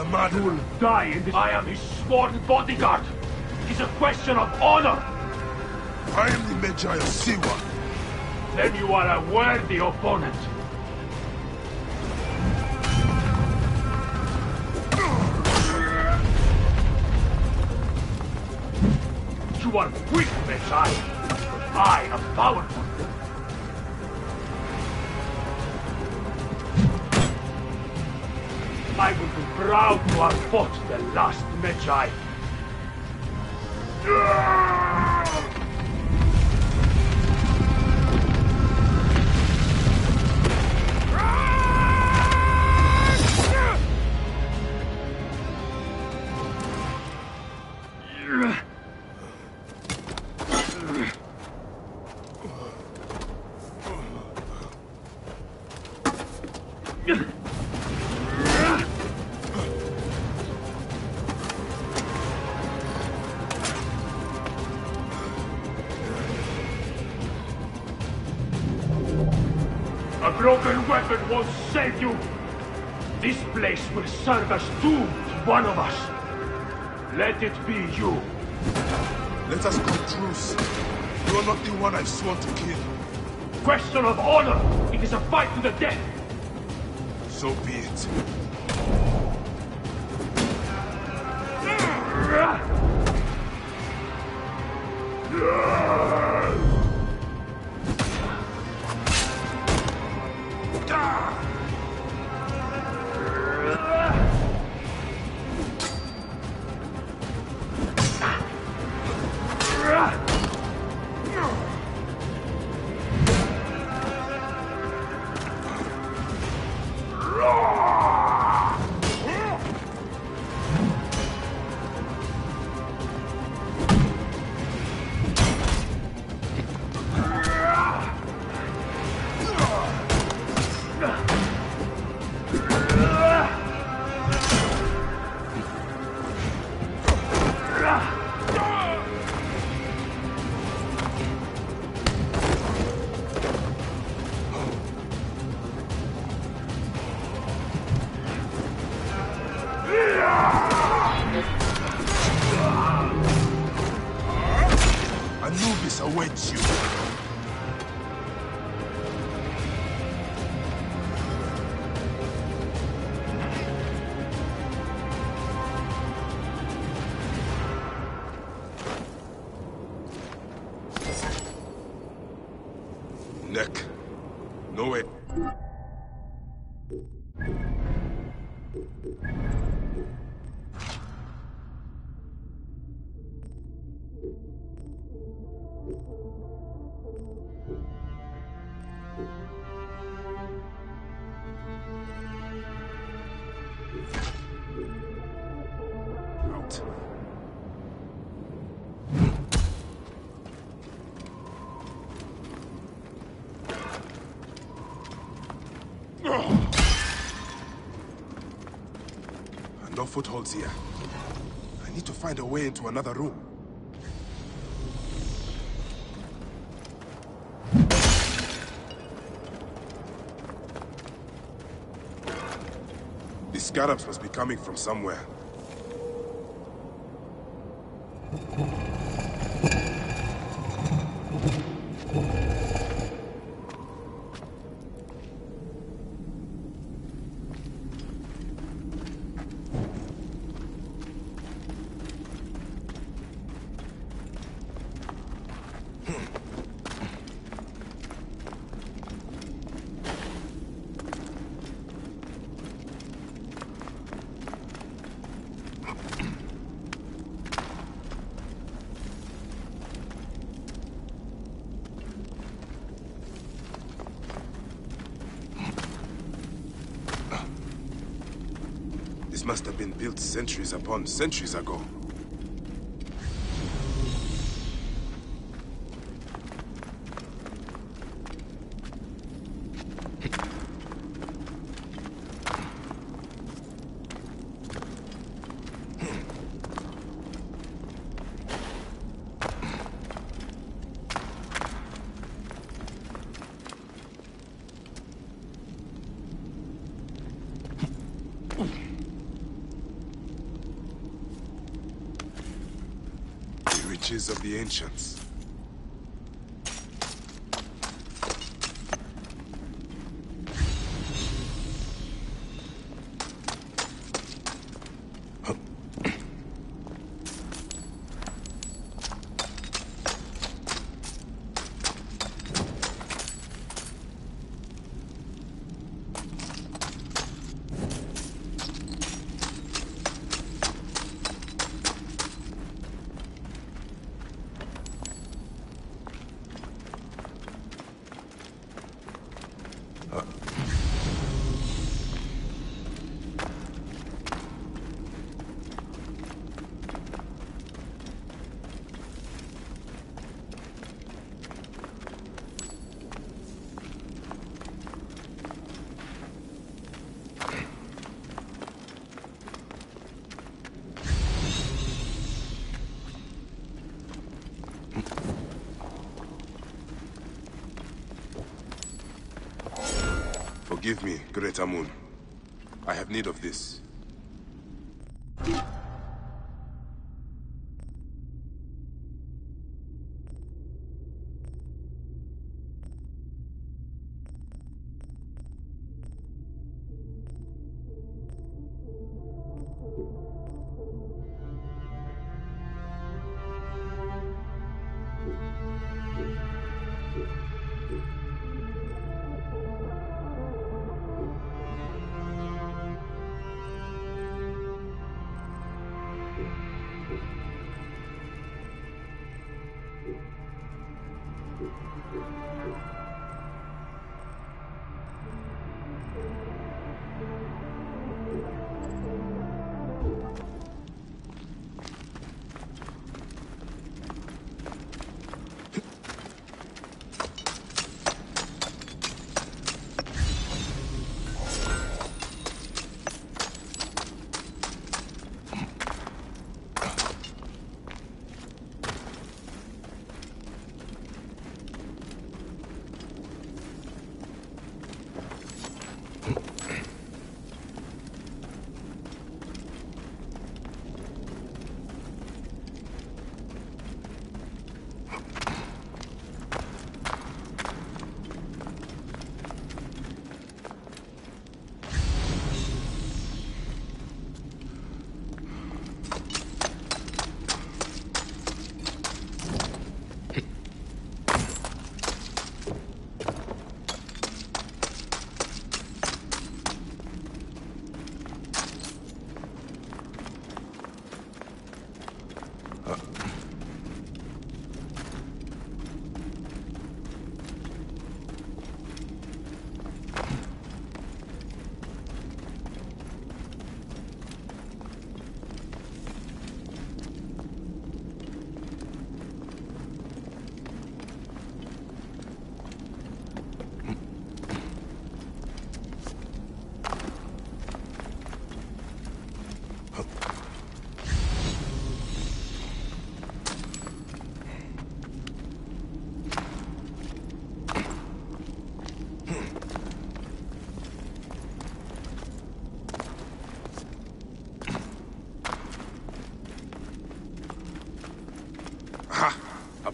A. You will die in this. I am his sworn bodyguard! It's a question of honor! I am the Medjay of Siwa. Then you are a worthy opponent. You are weak, Medjay. I am powerful. Proud to have fought the last Medjay. Place will serve as doom to one of us. Let it be you. Let us come truce. You are not the one I swore to kill. Question of honor. It is a fight to the death. So be it. footholds here. I need to find a way into another room. The scarabs must be coming from somewhere. Upon centuries ago. The riches of the ancients. Forgive me, Great Moon. I have need of this.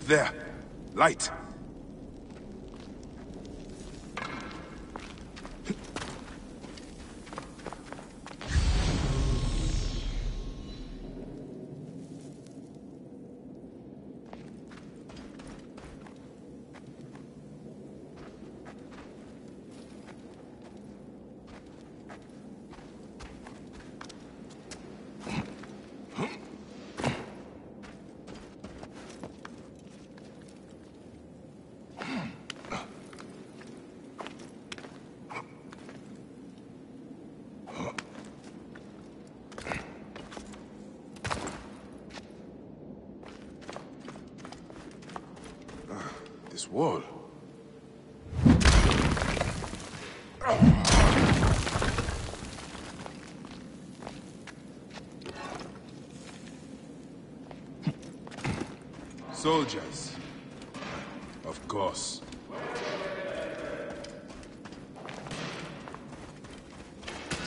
There. Light. This wall. Soldiers. Of course.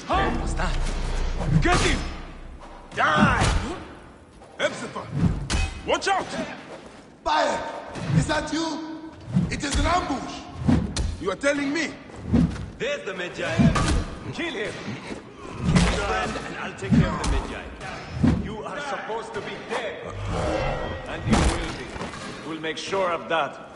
What's that? Get him! Die! Hepzibah! Watch out! Bayek! Is that you? An ambush! You are telling me? There's the Medjay. Kill him. Friend, and I'll take care of the Medjay. You are supposed to be dead. And you will be. We'll make sure of that.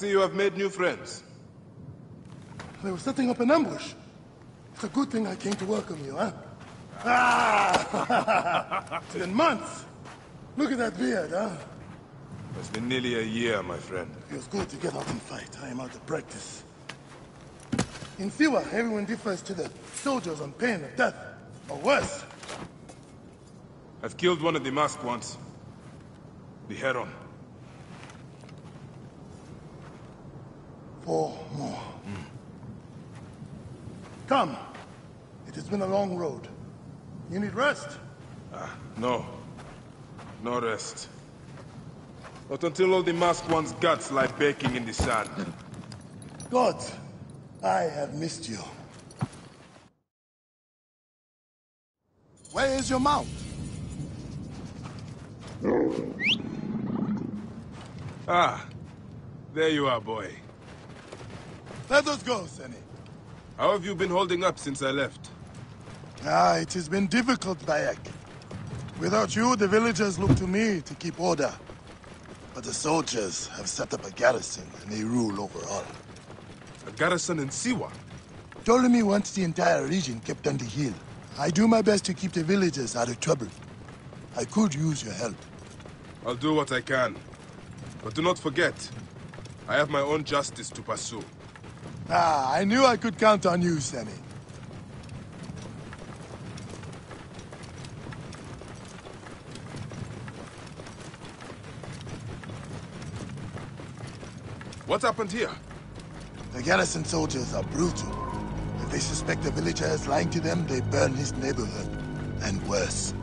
See you have made new friends. They were setting up an ambush. It's a good thing I came to welcome you, huh? Ah! it's been months. Look at that beard, huh? It's been nearly a year, my friend. It Feels good to get out and fight. I am out of practice. In Siwa, everyone differs to the soldiers on pain of death, or worse. I've killed one of the masked ones. The Heron. Four more. Come. It has been a long road. You need rest. No. No rest. Not until all the masked one's guts lie baking in the sand. God, I have missed you. Where is your mount? Ah. There you are, boy. Let us go, Senny. How have you been holding up since I left? Ah, it has been difficult, Bayek. Without you, the villagers look to me to keep order. But the soldiers have set up a garrison, and they rule over all. A garrison in Siwa. Ptolemy wants the entire region kept under heel. I do my best to keep the villagers out of trouble. I could use your help. I'll do what I can. But do not forget, I have my own justice to pursue. Ah, I knew I could count on you, Senny. What happened here? The garrison soldiers are brutal. If they suspect a villager is lying to them, they burn his neighborhood. And worse.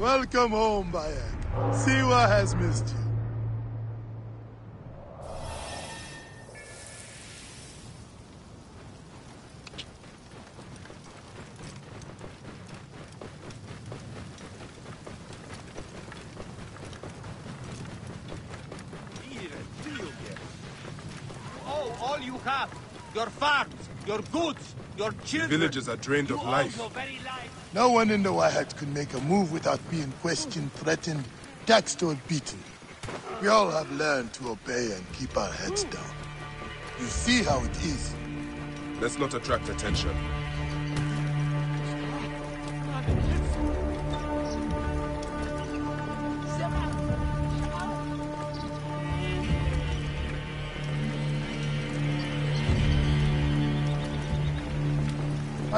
Welcome home, Bayek. Siwa has missed you. Oh, all you have. Your farms, your goods, your children. villagers are drained you of life. very life. No one in the Wahat could make a move without being questioned, threatened, taxed, or beaten. We all have learned to obey and keep our heads down. You see how it is. Let's not attract attention.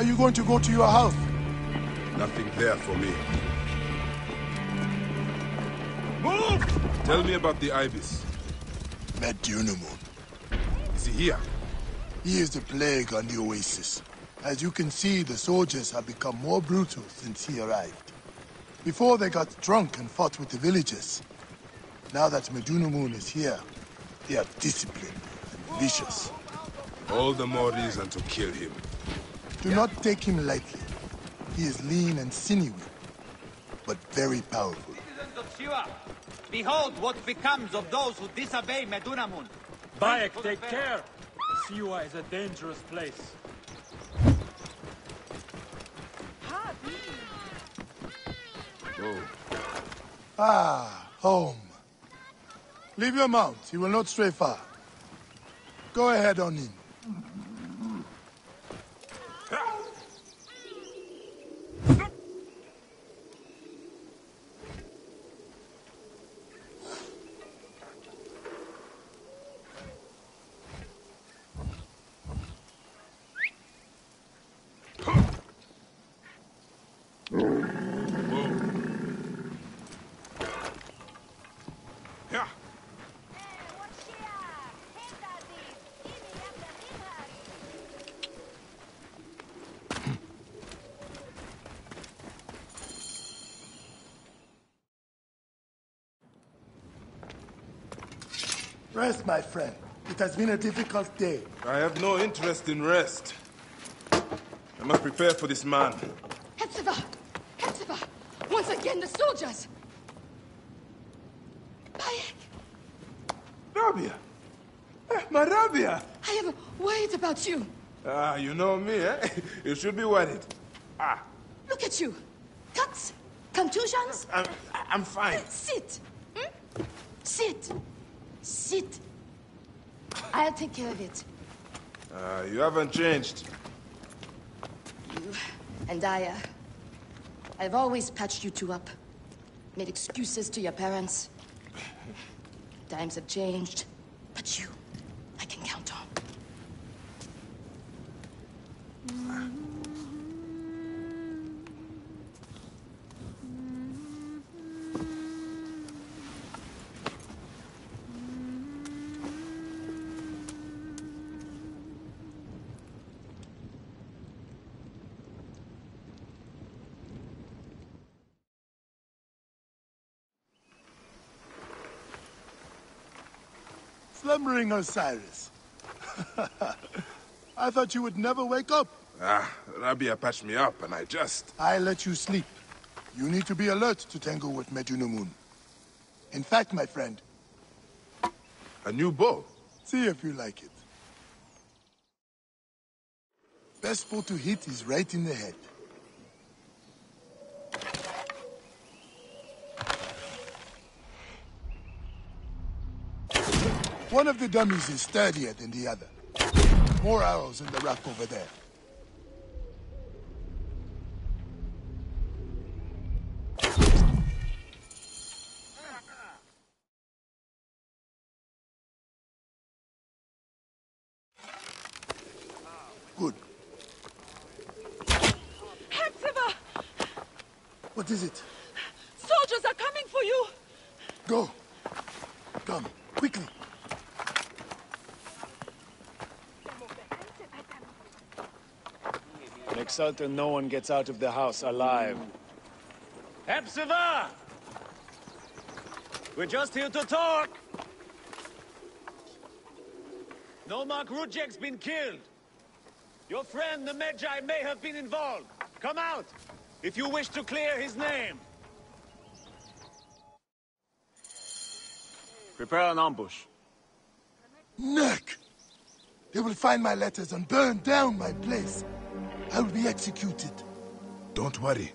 Are you going to go to your house? Nothing there for me. Move! Tell me about the Ibis. Medunamun. Is he here? He is the plague on the Oasis. As you can see, the soldiers have become more brutal since he arrived. Before they got drunk and fought with the villagers. Now that Medunamun is here, they are disciplined and vicious. All the more reason to kill him. Do not take him lightly. He is lean and sinewy, but very powerful. Citizens of Siwa, behold what becomes of those who disobey Medunamun. Bayek, take care! Siwa is a dangerous place. Oh, Ah, home. Leave your mount. He will not stray far. Go ahead on in. yeah. Rest, my friend. It has been a difficult day. I have no interest in rest. I must prepare for this man. Hepzibah! Hepzibah! Once again, the soldiers! Bayek! Rabiah! Eh, my Rabiah! I have worried about you. Ah, you know me, eh? You should be worried. Ah, Look at you. Cuts, contusions. I'm, I'm fine. Sit. Hmm? Sit. Sit. I'll take care of it. Uh, you haven't changed. You and I, uh, I've always patched you two up. Made excuses to your parents. Times have changed, but you, I can count on. Slumbering Osiris. I thought you would never wake up. Ah, Rabiah patched me up and I just... I let you sleep. You need to be alert to tangle with Medunamun. In fact, my friend, A new bow. see if you like it. Best spot to hit is right in the head. One of the dummies is sturdier than the other. More arrows in the rack over there. Good. Hepzibah! What is it? Soldiers are coming for you! Go. Come, quickly. Make certain no one gets out of the house alive. Hepzibah! We're just here to talk. Nomarch Rujek's been killed. Your friend, the Medjay, may have been involved. Come out, if you wish to clear his name. Prepare an ambush. Neck! They will find my letters and burn down my place. I will be executed. Don't worry.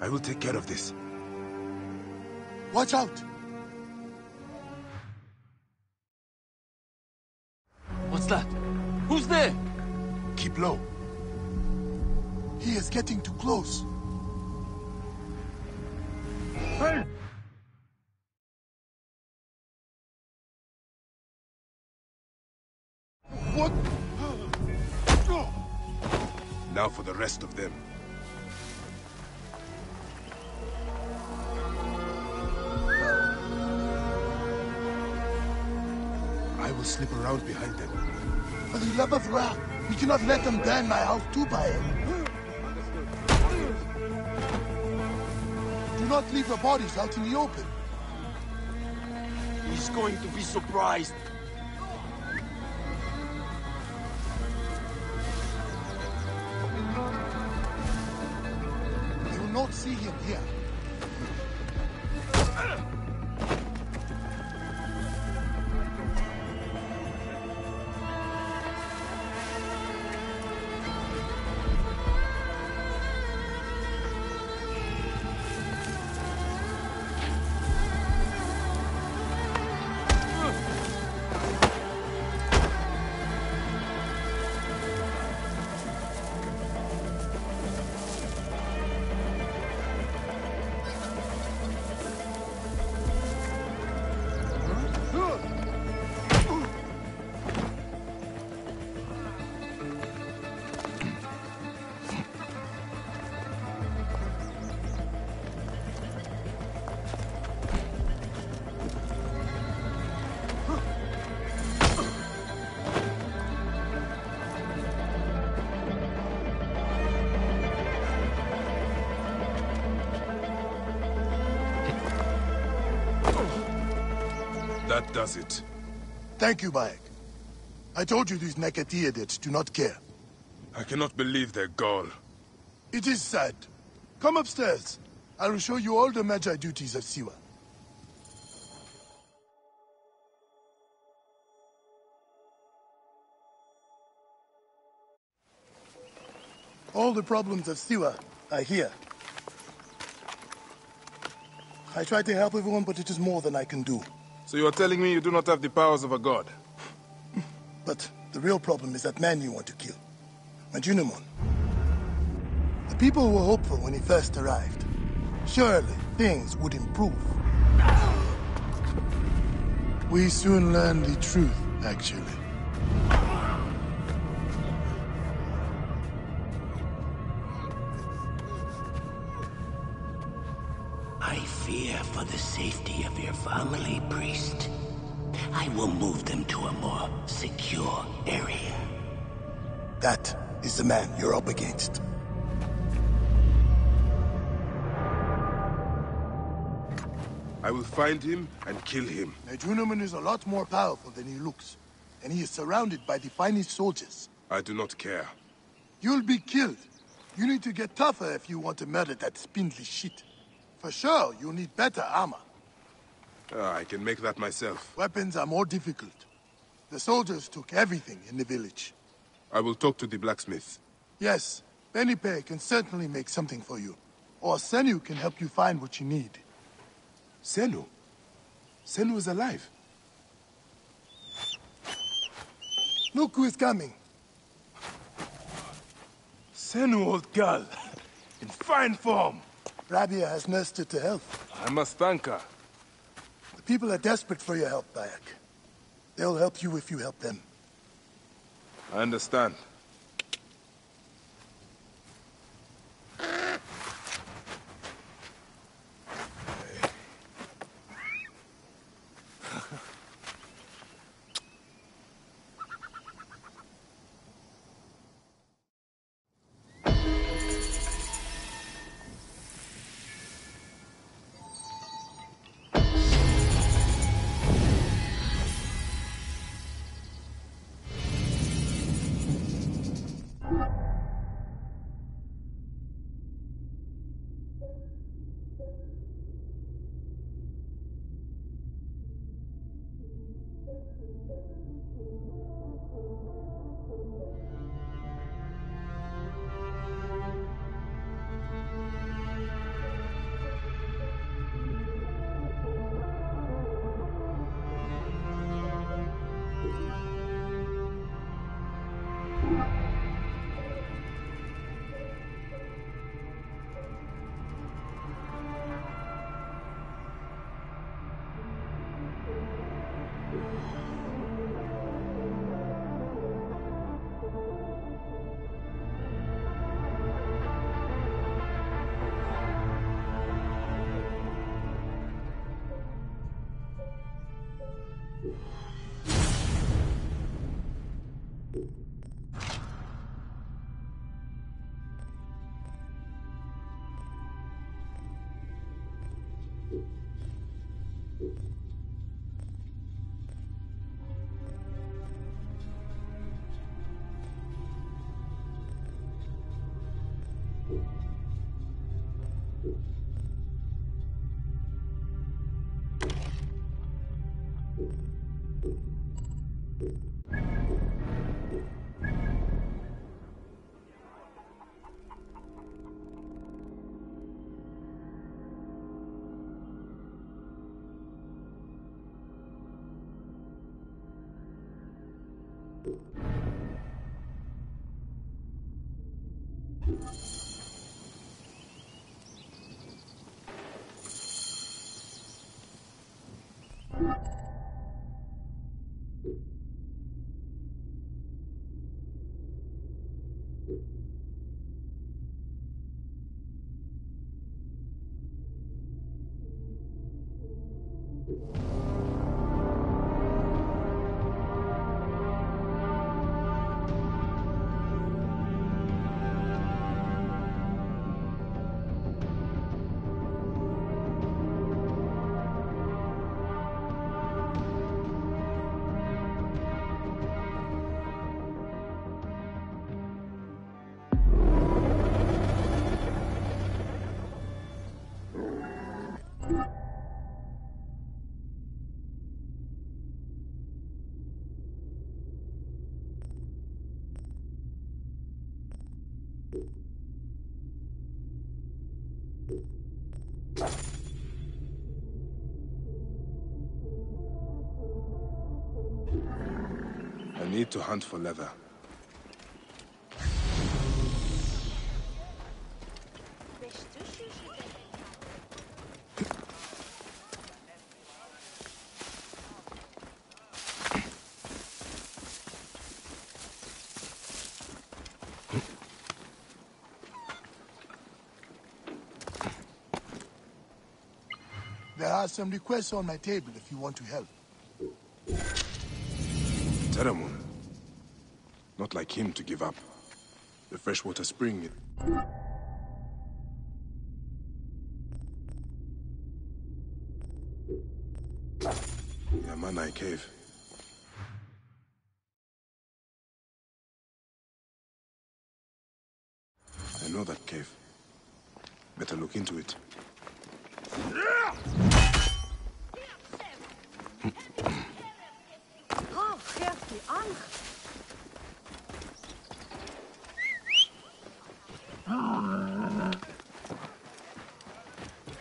I will take care of this. Watch out! What's that? Who's there? Keep low. He is getting too close. What? Rest of them. I will slip around behind them. For the love of Ra, we cannot let them burn my house too by it. Do not leave your bodies out in the open. He's going to be surprised. 毕竟这样 That does it. Thank you, Bayek. I told you these Neketiadids do not care. I cannot believe their gall. It is sad. Come upstairs. I will show you all the Medjay duties of Siwa. All the problems of Siwa are here. I try to help everyone, but it is more than I can do. So you are telling me you do not have the powers of a god? But the real problem is that man you want to kill. Medunamun. The people were hopeful when he first arrived. Surely things would improve. We soon learned the truth, actually. The safety of your family, priest. I will move them to a more secure area. That is the man you're up against. I will find him and kill him. Medunamun is a lot more powerful than he looks, and he is surrounded by the finest soldiers. I do not care. You'll be killed. You need to get tougher if you want to murder that spindly shit. For sure, you'll need better armor. Ah, I can make that myself. Weapons are more difficult. The soldiers took everything in the village. I will talk to the blacksmith. Yes, Benipe can certainly make something for you. Or Senu can help you find what you need. Senu? Senu is alive. Look who is coming. Senu, old girl. In fine form. Rabiah has nursed her to health. I must thank her. The people are desperate for your help, Bayek. They'll help you if you help them. I understand. Need to hunt for leather. There are some requests on my table if you want to help. Teremun. Not like him to give up. The freshwater spring. Yamanai Cave. I know that cave. Better look into it. Oh,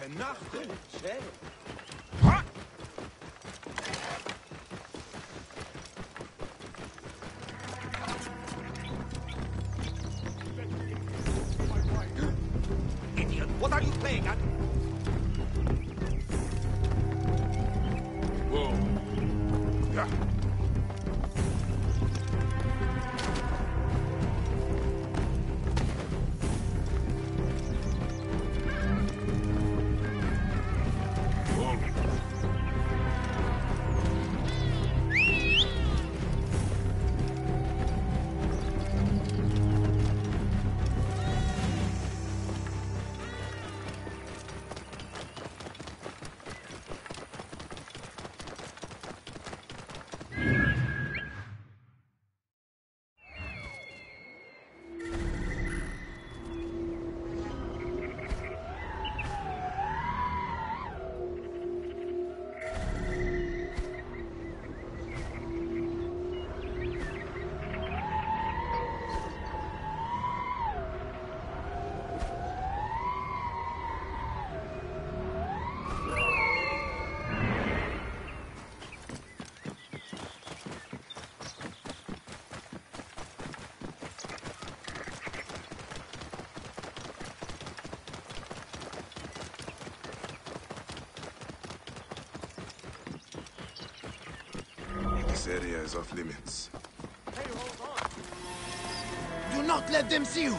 Die. Idiot, what are you playing at? Area is off limits. Do not let them see you!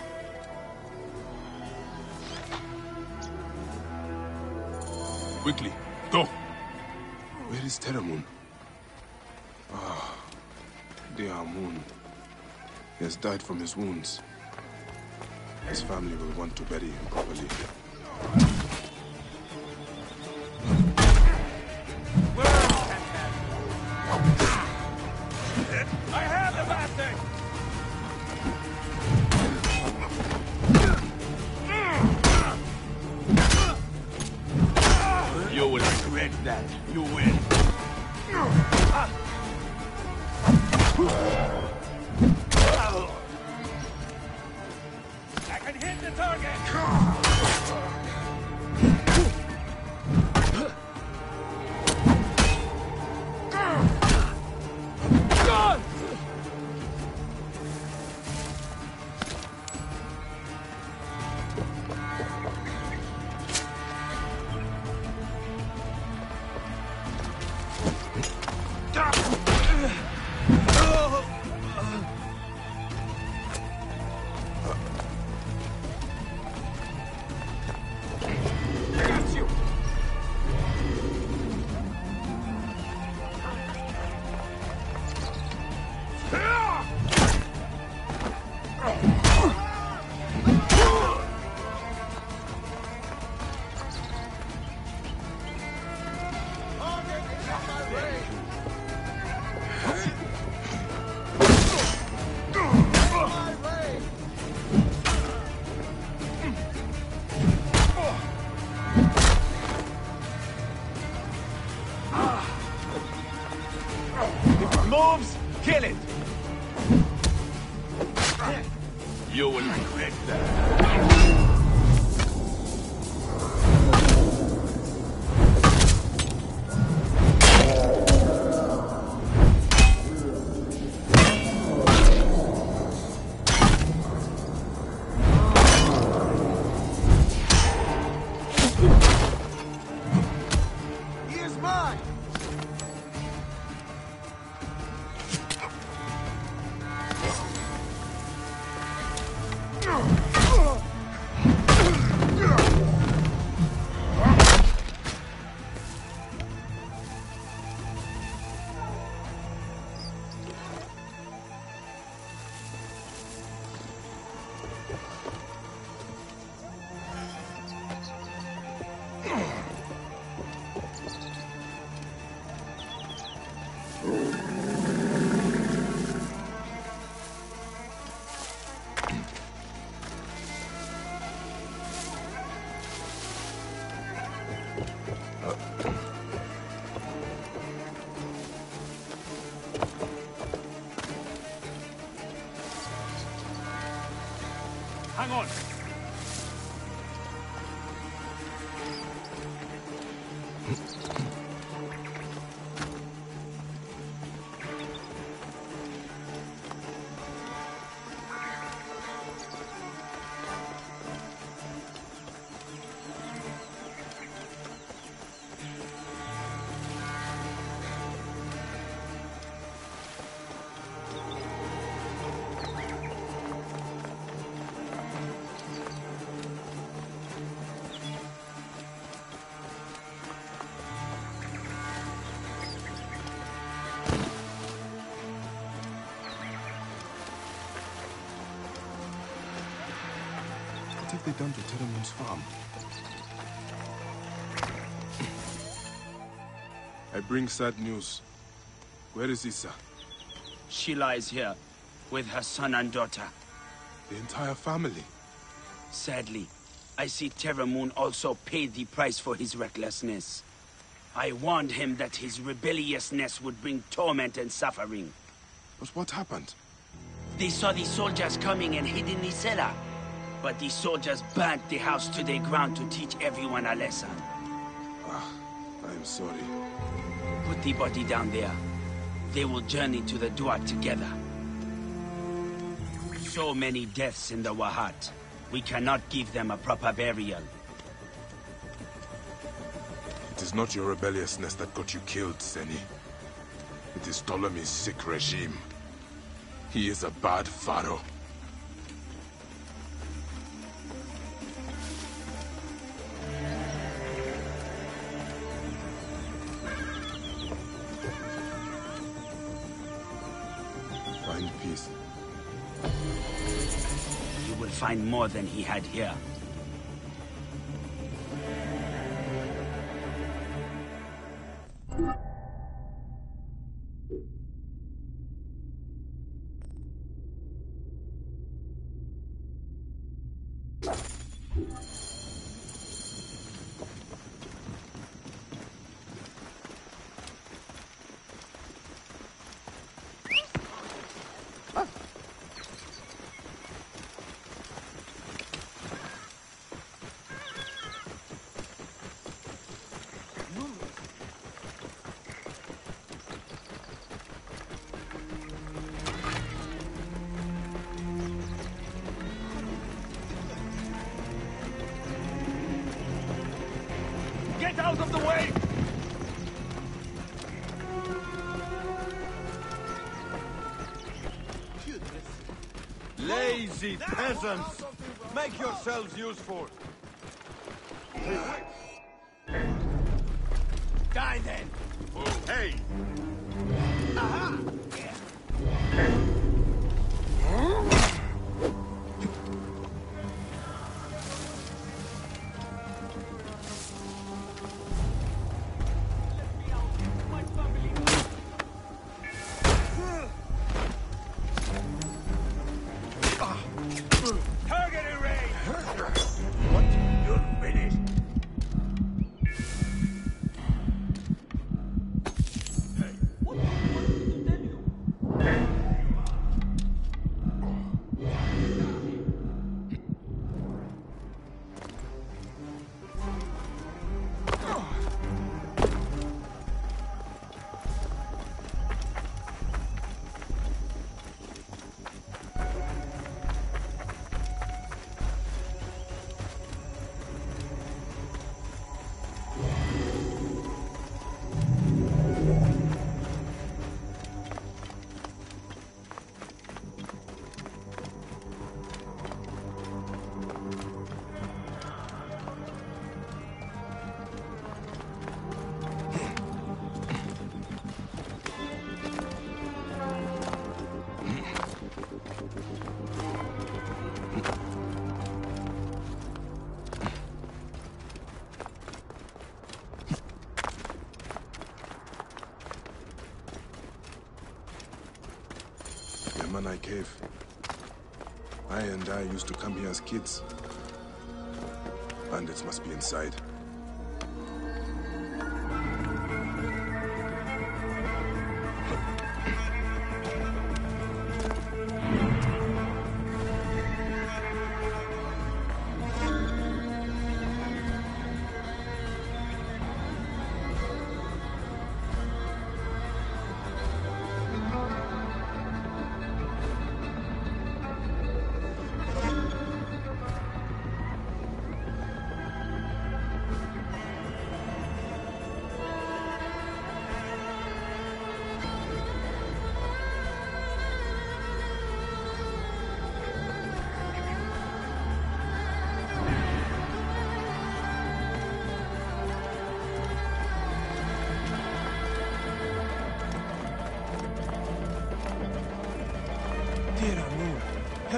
Quickly, go! Where is Teremun? Ah, dear Moon. He has died from his wounds. His family will want to bury him properly. They done to Teremun's farm? I bring sad news. Where is Issa? She lies here with her son and daughter. The entire family. Sadly, I see Teremun also paid the price for his recklessness. I warned him that his rebelliousness would bring torment and suffering. But what happened? They saw the soldiers coming and hid in the cellar. But the soldiers burnt the house to the ground to teach everyone a lesson. Ah, I am sorry. Put the body down there. They will journey to the Duat together. So many deaths in the Wahat. We cannot give them a proper burial. It is not your rebelliousness that got you killed, Seni. It is Ptolemy's sick regime. He is a bad pharaoh. Find more than he had here. Get out of the way! Lazy peasants! Make yourselves useful! Yamanai Cave. Aya and I used to come here as kids. Bandits must be inside.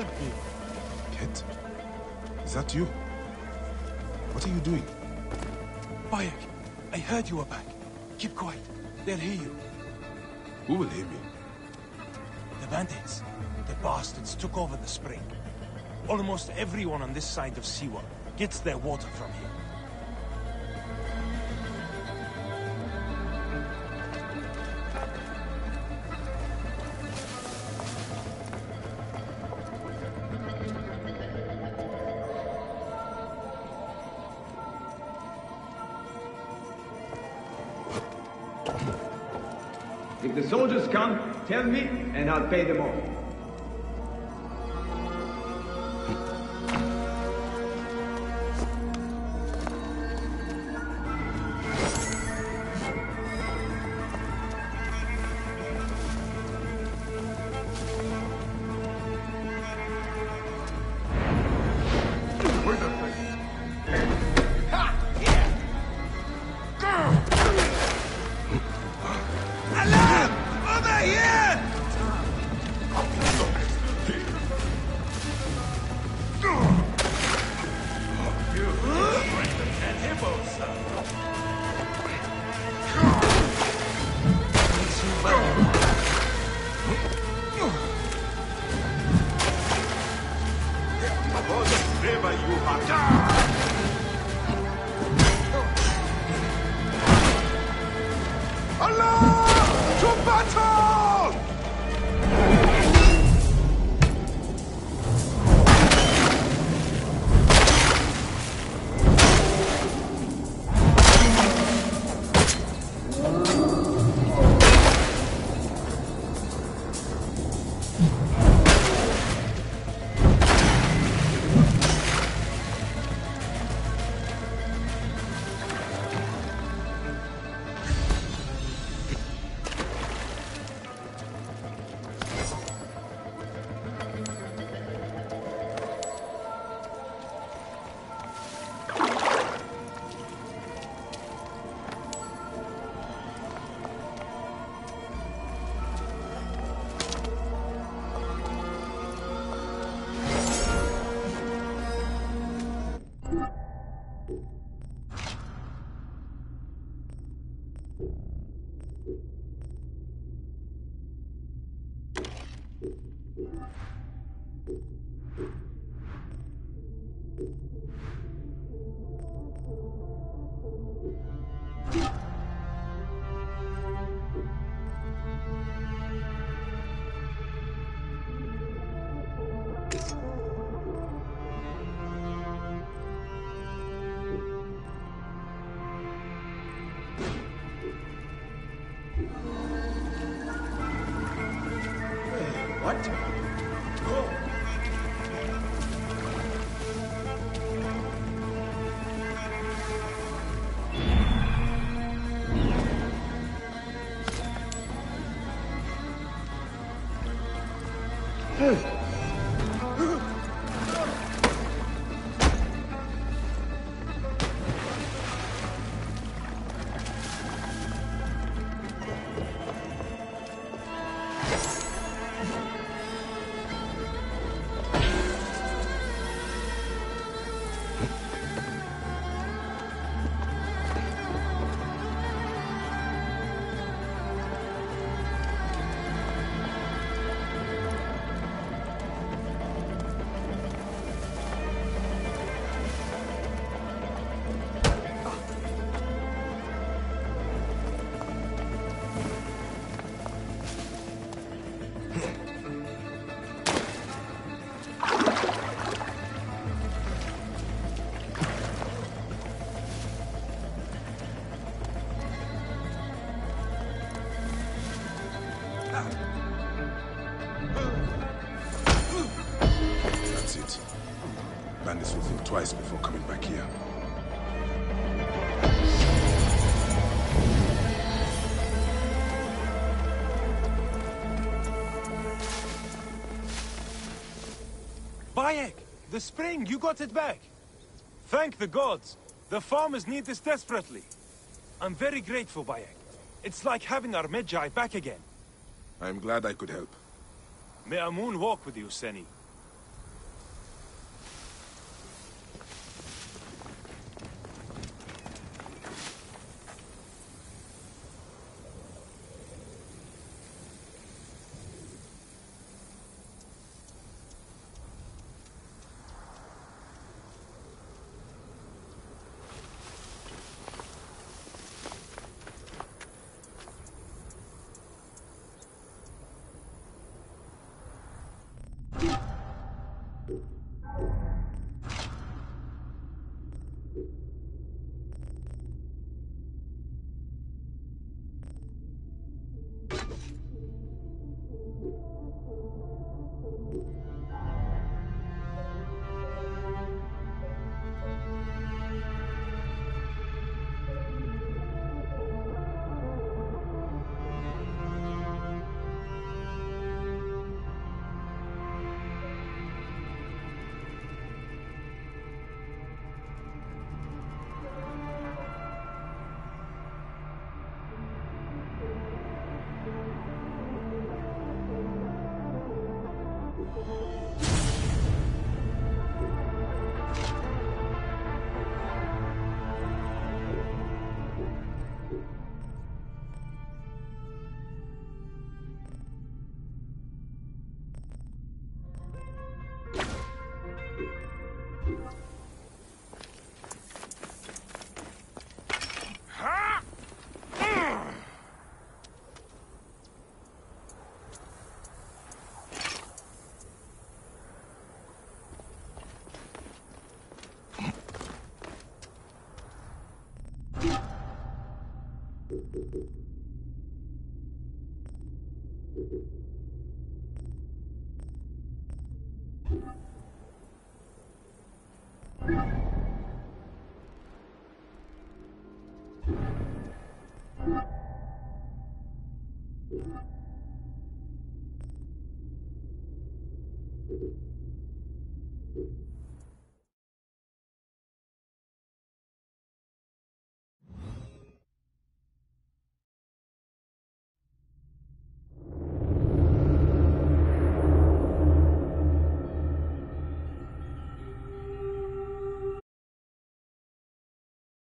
Help. Ket? Is that you? What are you doing? Bayek, I heard you were back. Keep quiet. They'll hear you. Who will hear me? The bandits. The bastards took over the spring. Almost everyone on this side of Siwa gets their water from here. Soldiers come, tell me, and I'll pay them off. Bandits will think twice before coming back here. Bayek! The spring, you got it back! Thank the gods! The farmers need this desperately. I'm very grateful, Bayek. It's like having our Medjay back again. I'm glad I could help. May Amun walk with you, Seni.